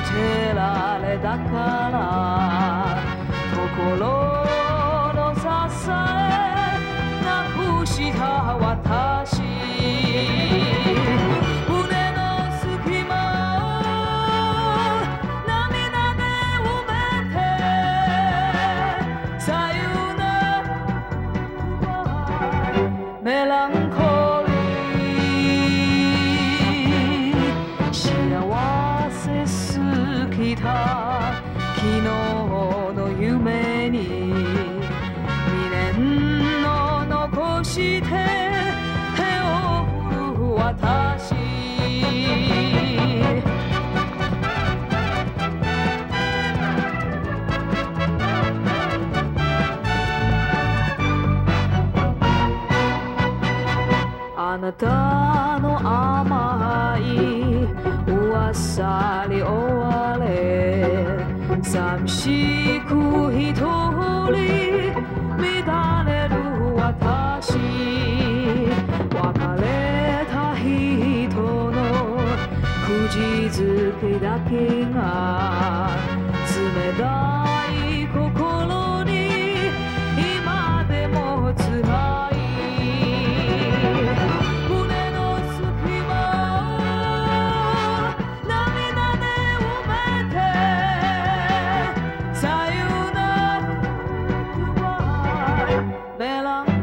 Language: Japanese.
捨てられたから心の支えなくした私。胸の隙間を涙で埋めてさよなら。メランコ昨日の夢に未練の残して手を振る私。あなたの甘い噂に寂しく一人乱れる私。別れた人のくじづけだけが冷たい。没了。